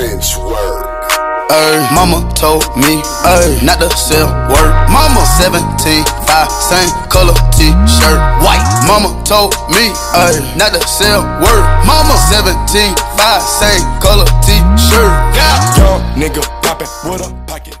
French. Ay, mama told me ay, not to sell work. Mama 17, 5, same color t-shirt, white. Mama told me ay, not to sell work. Mama 17, 5, same color t-shirt. Young nigga popping with a pocket.